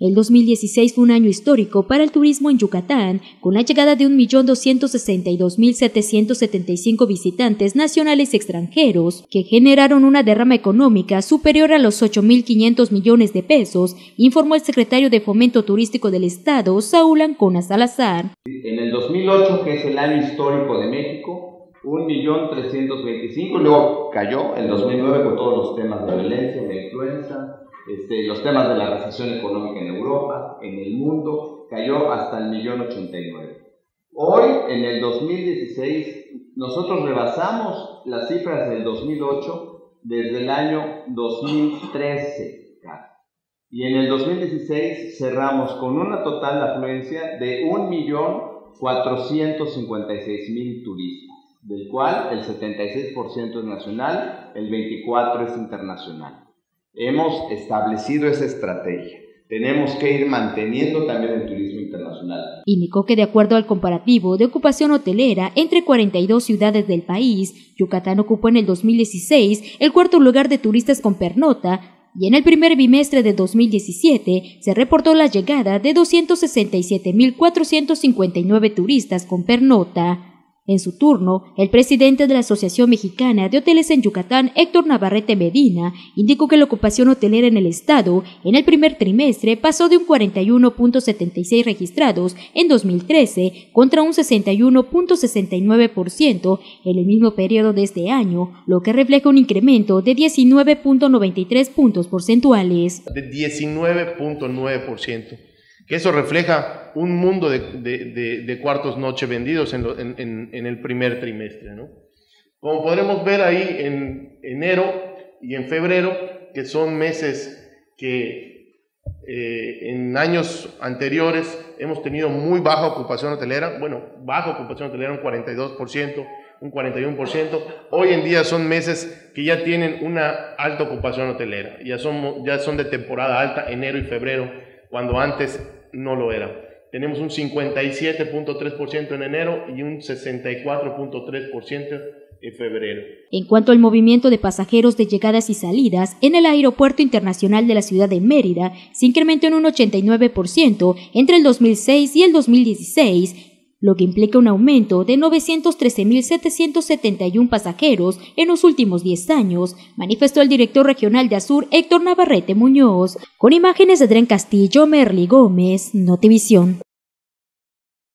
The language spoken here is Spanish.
El 2016 fue un año histórico para el turismo en Yucatán, con la llegada de 1.262.775 visitantes nacionales y extranjeros, que generaron una derrama económica superior a los 8.500 millones de pesos, informó el secretario de Fomento Turístico del Estado, Saúl Ancona Salazar. En el 2008, que es el año histórico de México, 1.325.000, luego cayó en 2009 con todos los temas de violencia, de influenza, este, los temas de la recesión económica en Europa, en el mundo, cayó hasta el millón 89. Hoy, en el 2016, nosotros rebasamos las cifras del 2008 desde el año 2013. Y en el 2016 cerramos con una total afluencia de 1.456.000 turistas, del cual el 76% es nacional, el 24% es internacional. Hemos establecido esa estrategia. Tenemos que ir manteniendo también el turismo internacional. Indicó que de acuerdo al comparativo de ocupación hotelera entre 42 ciudades del país, Yucatán ocupó en el 2016 el cuarto lugar de turistas con pernota y en el primer bimestre de 2017 se reportó la llegada de 267.459 turistas con pernota. En su turno, el presidente de la Asociación Mexicana de Hoteles en Yucatán, Héctor Navarrete Medina, indicó que la ocupación hotelera en el estado en el primer trimestre pasó de un 41.76 registrados en 2013 contra un 61.69% en el mismo periodo de este año, lo que refleja un incremento de 19.93 puntos porcentuales. De 19.9% que eso refleja un mundo de, cuartos noche vendidos en, el primer trimestre. ¿no? Como podremos ver ahí en enero y en febrero, que son meses que eh, en años anteriores hemos tenido muy baja ocupación hotelera, bueno, baja ocupación hotelera un 42%, un 41%, hoy en día son meses que ya tienen una alta ocupación hotelera, ya son, ya son de temporada alta, enero y febrero, cuando antes no lo era. Tenemos un 57.3% en enero y un 64.3% en febrero. En cuanto al movimiento de pasajeros de llegadas y salidas, en el Aeropuerto Internacional de la Ciudad de Mérida se incrementó en un 89% entre el 2006 y el 2016, lo que implica un aumento de 913.771 pasajeros en los últimos 10 años, manifestó el director regional de Azur, Héctor Navarrete Muñoz, con imágenes de Adrián Castillo, Merly Gómez, Notivisión.